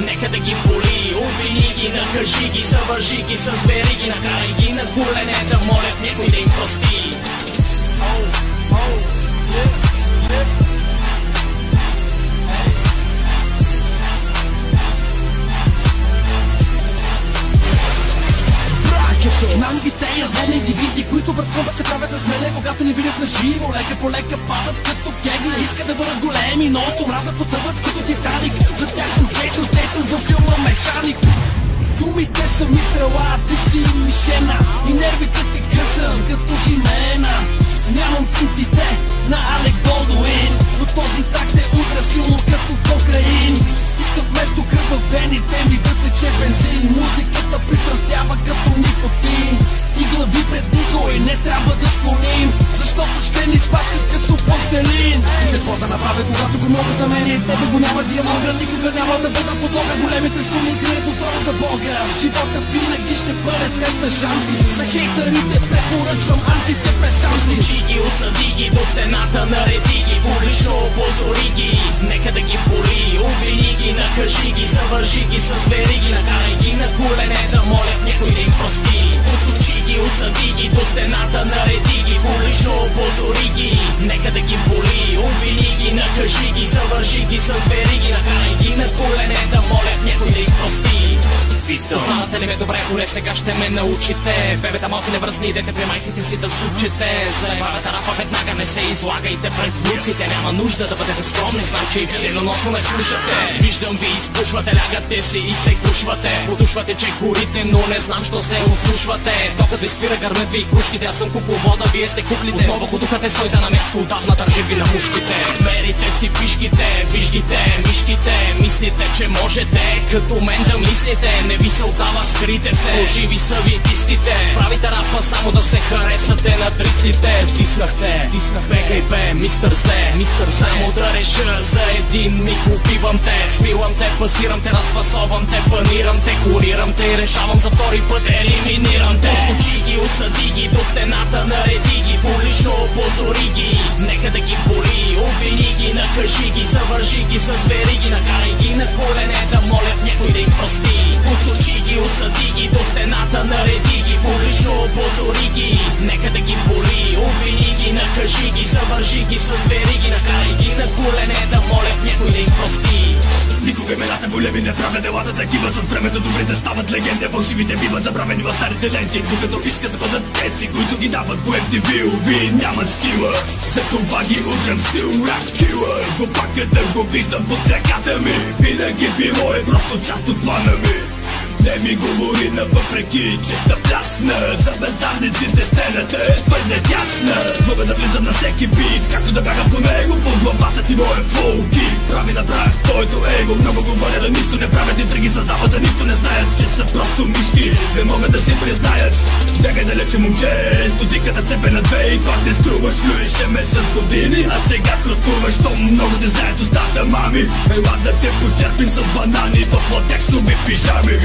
Нека да ги боли Обвини ги, накажи ги, завържи ги с вериги Накарай ги на колене да молят някой да им прости Oh, oh, yeah. Знам ги тея злобни индивиди, които пред клуба се правят на смене, когато ни видят на живо. Лека по лека падат като кегли. Искат да бъдат големи, но от омраза потъват като Титаник. За тях съм Джейсон Стейтън във филма Механик. Думите са ми стрела, ти си мишена И нервите ти късам като химена колене да молят някой да им прости. Посочи ги, осъди ги, до стената нареди ги. Публично опозори ги, нека да ги боли. Обвини ги, накажи ги, завържи ги с вериги Накарай ги на колене да молят някой да им прости Познавате ли ме? Добре, коре сега ще ме научите. Бебета малки не връзнидете при майките си да сучите. Заебавате рапа веднага не се излагайте пред внуците. Няма нужда да бъдете скромни, знам, че и денонощно ме слушате. Виждам ви изпушвате, лягате си и се крушвате. Подушвате, че горите, но не знам, що се осушвате Докато ви спира гърмет ви и кружките, аз съм кукловода, вие сте куклите. Отново го духате, стойте на място, отдавна държи ви на мушките. Мерите си пишките, вижгите, мишките Мислите, че можете, като мен да мислите. Не ви се отдава, скрите се, живи са ви пистите Правите рапа само да се харесате на трислите Тиснахте, бека и бе, мистър сте, мистър само да реша За един миг убивам те, свилам те, пасирам те, разфасовам те Панирам те, курирам те и решавам за втори път елиминирам те. Случи ги, осъди ги, до стената нареди ги Публично опозори ги, нека да ги боли Обвини ги, накажи ги, завържи ги с вериги Накарай ги на колене да молят някой да им прости. Посочи ги, осъди ги, до стената нареди ги. Публично опозори ги, нека да ги боли Обвини ги, накажи ги, завържи ги с вериги Накарай ги на колене да молят някой да им прости. Никога имената големи не правят делата такива С времето добрите стават легенди, фалшивите биват забравени в старите ленти. Докато искат да бъдат тези, които ги дават по MTV Уви нямат скила, за това ги удрям в стил рap killer Глупака да го виждам под ръката ми. Винаги било е просто част от плана ми не ми говори на въпреки, че ще плясна. За бездарниците стената е твърде тясна. Мога да влизам на всеки бит, както да бягам по него. Под главата ти моя фолки Прави на прах твоето его. Много говоря да нищо не правят и тръги създават да нищо не знаят Че са просто мишки, не могат да си признаят Бягай далече момче, стотиката цепе на две И пак не струваш, плюеше ме с години А сега кротуваш, то много те знаят устата мами Ела да те почерпим с банани В латексови пижами.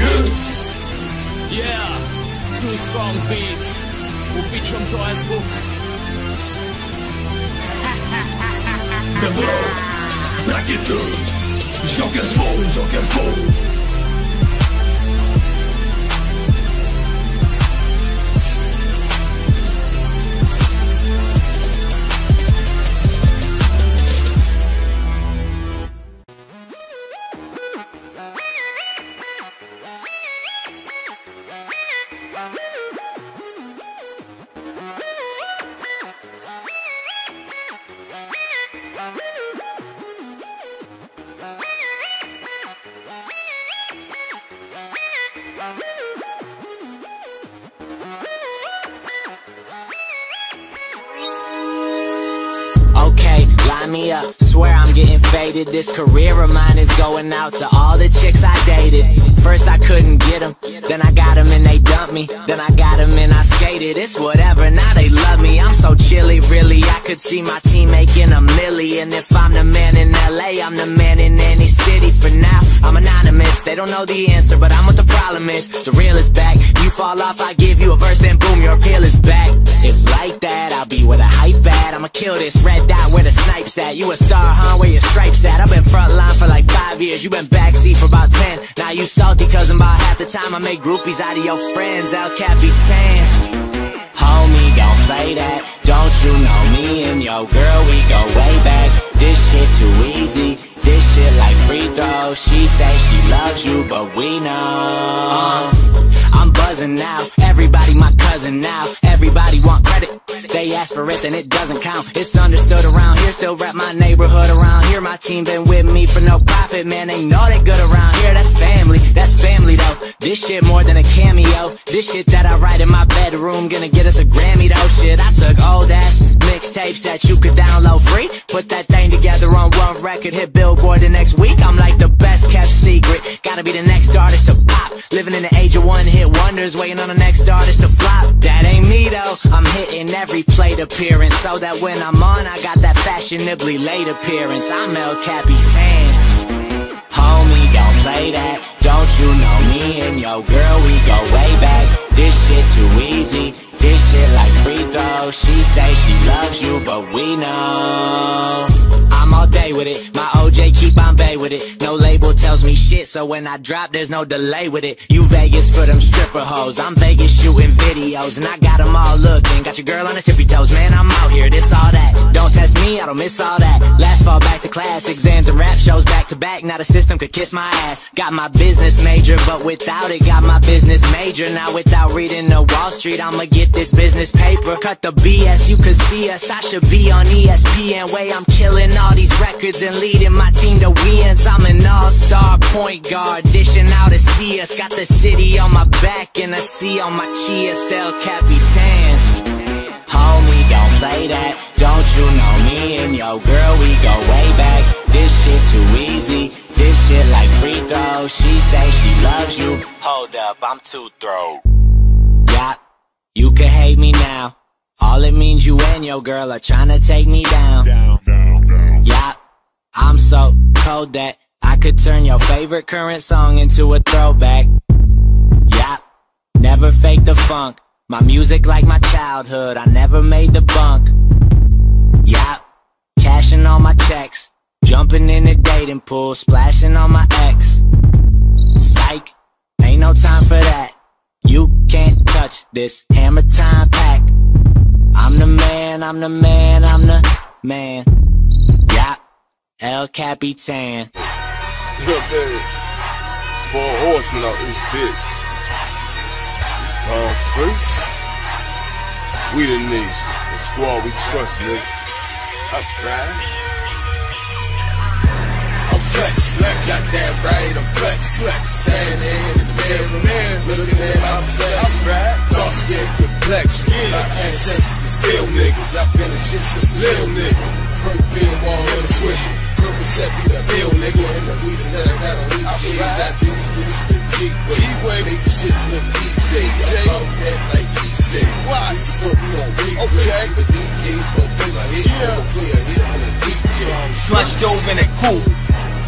Yeah, Strong Beats. Обичам този звук. The blow, break it through Joker This career of mine is going out to all the chicks I dated. First I couldn't get them, then I got them and they dumped me. Then I got them and I skated. It's whatever, now they love me. I'm so chilly, really. I could see my team making a million. If I'm the man in LA, I'm the man in any city. For now, I'm anonymous. They don't know the answer, but I'm what the problem is. The real is back. You fall off, I give you a verse, then boom, your appeal is back. It's like that, I'll be where the hype at. I'ma kill this red dot where the snipes at. You a star, huh? Where your stripes at? I've been front line for like five years. You been backseat for about ten. Now you salty cause about half the time I make groupies out of your friends. El Capitan. Homie, don't play that. Don't you know me and your girl, we go way back. This shit too easy. This shit like free throws. She say she loves you, but we know. I'm buzzing now. Everybody my cousin now. They ask for it, then it doesn't count. It's understood around here. Still rep my neighborhood around here. My team been with me for no profit, man. They know they good around here. That's family. That's family though. This shit more than a cameo. This shit that I write in my bedroom gonna get us a Grammy though. Shit, I took old ass mixtapes that you could download free. Put that thing together on one record, hit Billboard the next week. I'm like the best kept secret. Gotta be the next artist to pop. Living in the age of one hit wonders, waiting on the next artist to flop. That ain't me hitting every plate appearance so that when I'm on, I got that fashionably late appearance. I'm El Capitan. Homie, don't play that. Don't you know me and your girl, we go way back. This shit too easy. This shit like free throws. She say she loves you, but we know. Day with it. My OJ keep on bay with it. No label tells me shit, so when I drop, there's no delay with it. You Vegas for them stripper hoes. I'm Vegas shooting videos, and I got them all looking. Got your girl on her tippy toes, man. I'm out here, this all that. Don't test me, I don't miss all that. Last fall back to class, exams and rap shows back to back. Now the system could kiss my ass. Got my business major, but without it, got my business major. Now without reading the Wall Street, I'ma get this business paper. Cut the BS, you could see us. I should be on ESPN. Way I'm killing all these records and leading my team to wins. I'm an all-star point guard, dishing out see. Got the city on my back and a C on my chest. El Capitan. Homie, don't play that. Don't you know me and your girl, we go way back. This shit too easy. This shit like free throws. She say she loves you. Hold up, I'm too throw. Yup, you can hate me now. All it means you and your girl are trying to take me down. down, down. I'm so cold that I could turn your favorite current song into a throwback. Yup, never fake the funk. My music like my childhood, I never made the bunk. Yup, cashing all my checks. Jumping in the dating pool, splashing on my ex. Psych, ain't no time for that. You can't touch this hammer time pack. I'm the man, I'm the man, I'm the man. El Capitan. Look, baby. Four horsemen out this bitch. Um, first, we the nation. The squad we trust, nigga. I cry. I'm flex, flex, goddamn right, I'm flex, flex. Standing in the mirror, man, looking at my flex. I'm right, dark skin complexion. My ancestors still niggas. I've been a shit since little nigga. Perk bill wall in swisher. Set me the bill, nigga. And the reason that I got on these shades, I do this the G-way. G-way, make shit look easy. I'm that like easy. Why? This put me on replay. Okay. The DJ's gon' play a hit, gon' play a hit on the DJ. Slunched over in a coupe.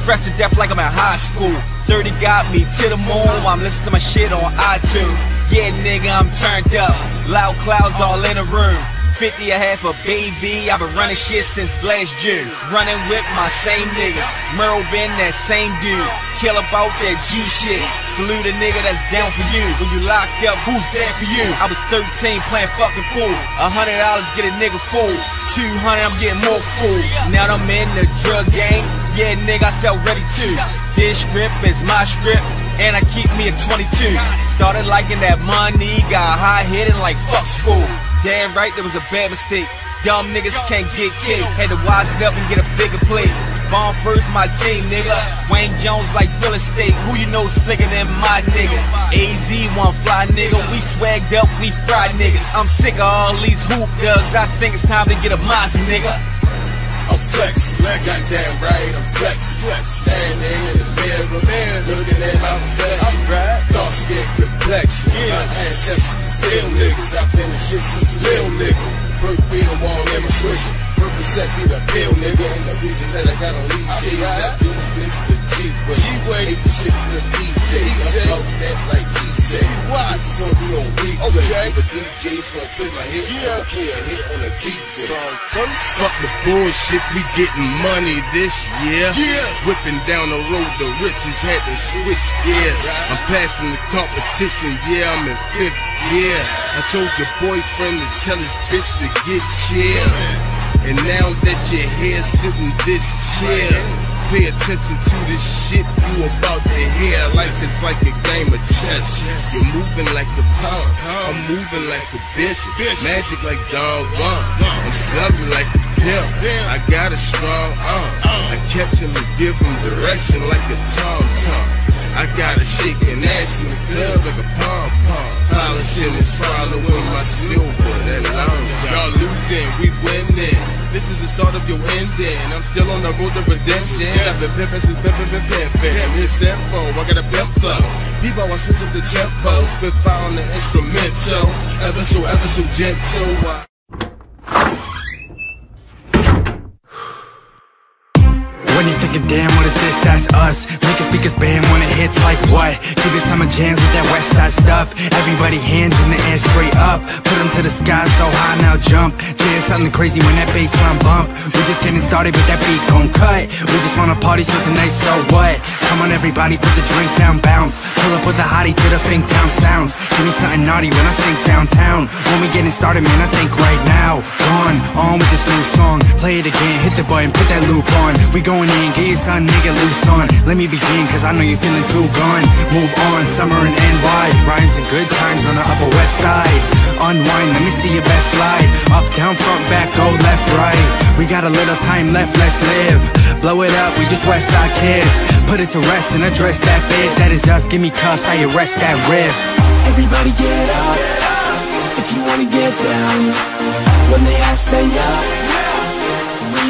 Fresh to death like I'm in high school. 30 got me to the moon I'm listening to my shit on iTunes. Yeah, nigga, I'm turned up. Loud clouds all in the room. 50 a half a baby. I've been running shit since last June. Running with my same niggas. Merle been that same dude. Kill about that G shit. Salute a nigga that's down for you. When you locked up, who's there for you? I was 13 playing fucking pool. Hundred dollars get a nigga fool. 200, I'm getting more fool. Now I'm in the drug game. Yeah, nigga, I sell ready too. This strip is my strip. And I keep me a 22. Started liking that money, got high hitting like fuck school. Damn right, there was a bad mistake. Dumb niggas can't get kicked. Had to wise it up and get a bigger plate. Bomb first, my team, nigga. Wayne Jones like real estate. Who you know slicker than my niggas? AZ one fly nigga. We swagged up, we fry niggas. I'm sick of all these hoop dugs. I think it's time to get a Mozzie, nigga. I'm flex, flex, goddamn right, I'm flex, flex. Standing in the mirror, man, looking at my flex. I'm right, dark skin complexion. Yeah. My ancestors still niggas. I've been the shit since a little nigga. First beat them all in my swisher. Set me the bill, nigga. And the reason that I got on these shit, I do this the G-way. G-way, make the shit look easy. that like Watch, so we on replay. Okay. The DJ's gonna play my hit. Yeah. Play a hit on the DJ. Fuck the bullshit, we getting money this year. Yeah. Whipping down the road, the riches had to switch gears. I'm passing the competition, yeah, I'm in fifth gear. I told your boyfriend to tell his bitch to get chill. And now that you're here sitting this chair, pay attention to this shit you about to hear. Life is like a game of chess. You're moving like a pawn. I'm moving like a bishop. Magic like Don Juan. I'm selling like a pimp. I got a strong arm. I catch him and give him direction like a tom tom. I got a shaking ass in the club like a pom pom. Polishing and swallowing my silver. That long Y'all losing, we winning. This is the start of your ending. I'm still on the road to redemption. I've been pimping since pimping, pimping, pimping. It's simple, I got a pimp flow. People, I switch up the tempo. Spit fire on the instrumental. Ever so, ever so gentle. When damn, what is this? That's us. Make speakers bam when it hits like what? Give it summer jams with that west side stuff. Everybody hands in the air straight up. Put them to the sky so high now jump. Jam something crazy when that bass line bump. We just getting started but that beat gon' cut. We just wanna party so tonight, so what? Come on everybody, put the drink down, bounce. Pull up with the hottie to the fink down sounds. Give me something naughty when I sink downtown. When we getting started, man, I think right now. Gone, on with this new song. Play it again, hit the button, put that loop on. We going in, get son, nigga, loose on. Let me begin, cause I know you're feeling too gone. Move on, summer in NY. Rhymes and good times on the upper west side. Unwind, let me see your best slide. Up, down, front, back, go left, right. We got a little time left, let's live. Blow it up, we just west side kids. Put it to rest and address that biz. That is us, give me cuss, I arrest that riff. Everybody get up if you wanna get down. When they ask, say up.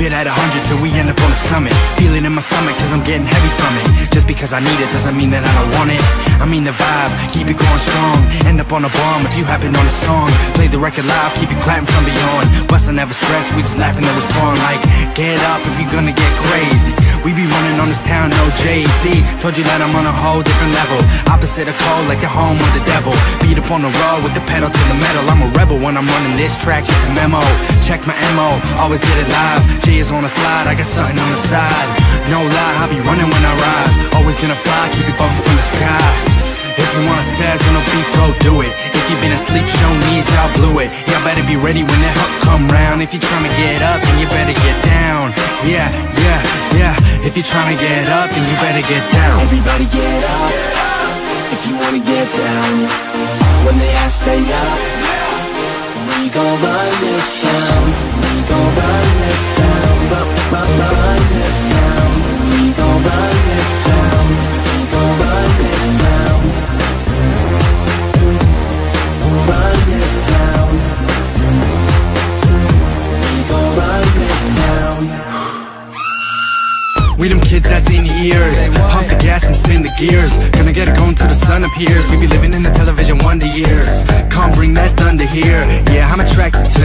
Keep it at 100 till we end up on the summit. Feel it in my stomach cause I'm getting heavy from it. Just because I need it doesn't mean that I don't want it. I mean the vibe, keep it going strong. End up on a bomb if you happen on a song. Play the record live, keep it clapping from beyond. West I never stress, we just laughing and respond. Like, get up if you're gonna get crazy We be running on this town, no Jay-Z. Told you that I'm on a whole different level. Opposite of cold, like the home of the devil. Beat up on the road with the pedal to the metal. I'm a rebel when I'm running this track, get the memo. Check my MO, always get it live. J is on the slide, I got something on the side. No lie, I be running when I rise. Always gonna fly, keep it bumping from the sky. If you wanna spaz on a beat, go do it. If you been asleep, show me y'all blew it. Y'all better be ready when that hook come round. If you tryna get up, then you better get If you tryna get up, then you better get down Everybody get up if you wanna get down. When they ask, say up. We gon' run this town. That's in ears Pump the gas and spin the gears. Gonna get it going till the sun appears. We be living in the television wonder years. Come bring that thunder here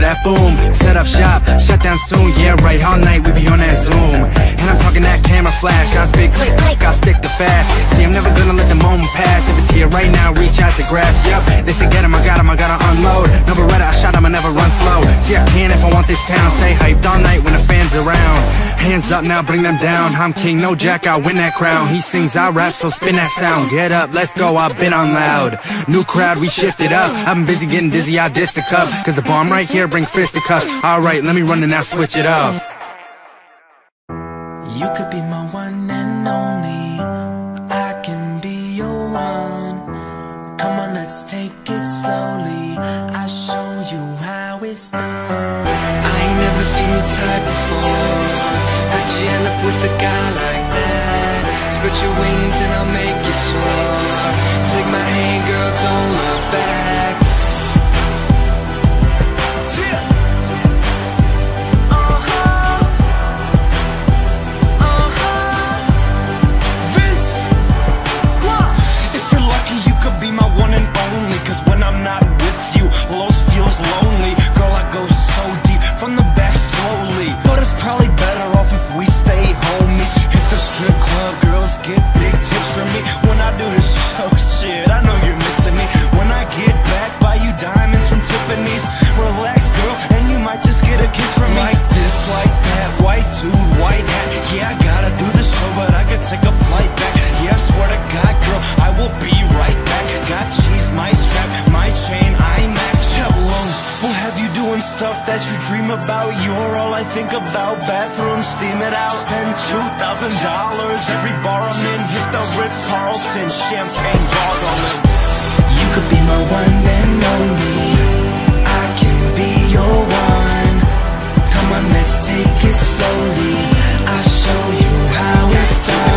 that boom. Set up shop, shut down soon. Yeah, right, all night we be on that Zoom. And I'm talking that camera flash. I big click, click, I stick to fast. See, I'm never gonna let the moment pass. If it's here right now, reach out to grasp. Yep, they say get him, I got him, I gotta unload. No Beretta, I shot him, I never run slow. See, I can if I want this town. Stay hyped all night when the fans around. Hands up now, bring them down. I'm king, no jack, I win that crown. He sings, I rap, so spin that sound. Get up, let's go, I've been on loud. New crowd, we shifted up. I'm busy getting dizzy, I dissed the cup Cause the bomb right here, bring fisticuffs Alright, let me run and now switch it up You could be my one and only. I can be your one. Come on, let's take it slowly. I'll show you how it's done. I ain't never seen your type before. How'd you end up with a guy like that? Spread your wings and I'll make you. Take my hand, girl, don't look back. Think about, bathroom, steam it out. Spend $2,000 every bar I'm in Hit the Ritz-Carlton, champagne bottling You could be my one and only. I can be your one. Come on, let's take it slowly. I'll show you how it's done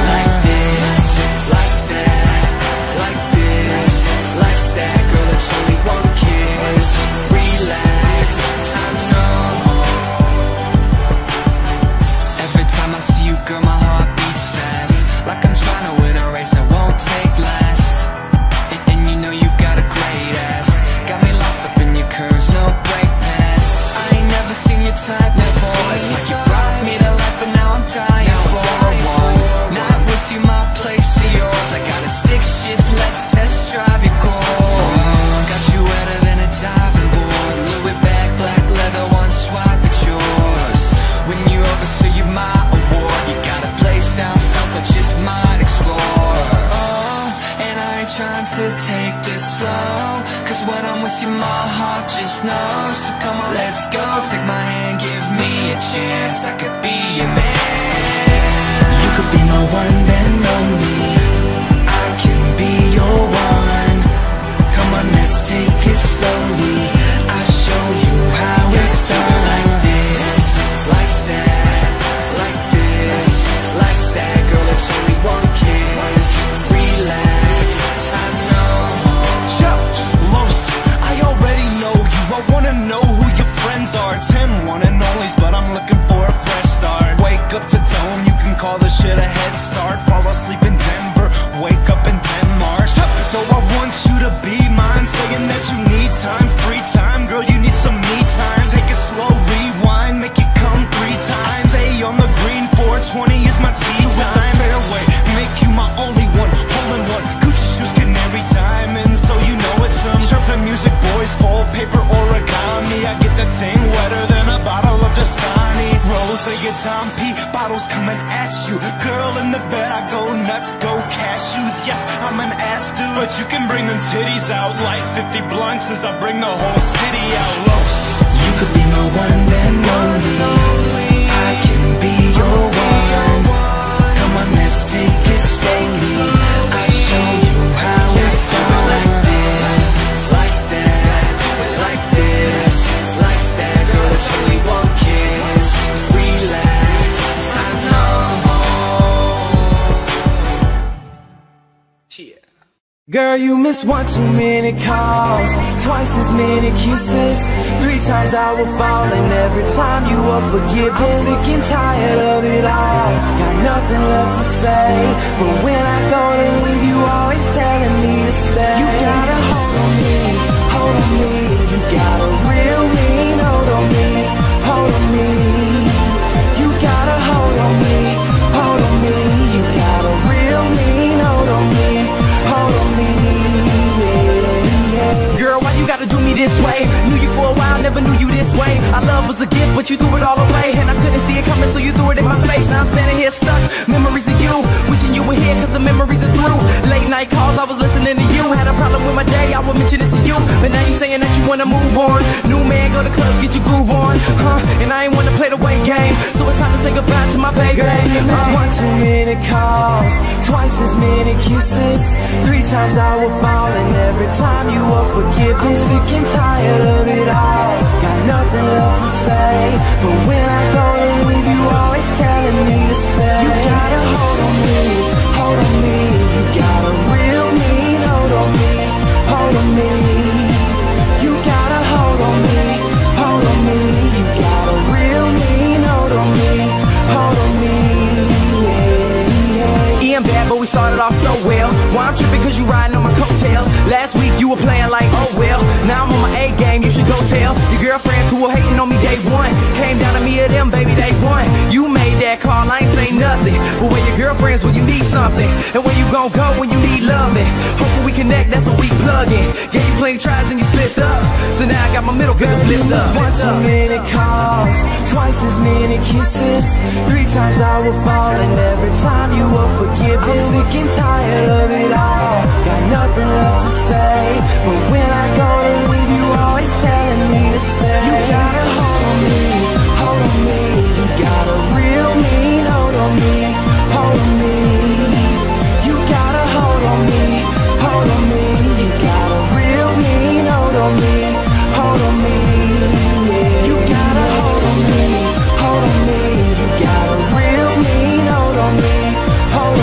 chance coming at you. Girl in the bed, I go nuts, go cashews. Yes, I'm an ass dude, but you can bring them titties out like 50 blunts as I bring the whole city out. Los. You could be my one and only I can be your Girl, you miss one too many calls, twice as many kisses. Three times I will fall, and every time you are forgiven. I'm sick and tired of it all. Got nothing left to say, but when I go to leave, you always telling me to stay. You gotta this way? Knew you for a while, never knew you this way. Our love was a gift, but you threw it all away. And I couldn't see it coming, so you threw it in my face. Now I'm standing here stuck, memories of you. Wishing you were here, cause the memories are through. Late night calls, I was mention it to you. But now you saying that you wanna move on. New man, go to clubs, get your groove on. Huh? And I ain't wanna play the wait game. So it's time to say goodbye to my baby. Girl, you miss uh-huh. one too many calls, twice as many kisses. Three times I will fall, and every time you are forgiven. I'm sick and tired of it all. Got nothing left to say. But when I go to leave, you always So now I got my middle girl flipped up. One too many calls, twice as many kisses. Three times I will fall, and every time you will forgive. I'm sick and tired of it all. Got nothing left to say. But when I go to leave, you always telling me to stay. You got a hold on me, hold on me. You got a real mean hold on me, hold on me.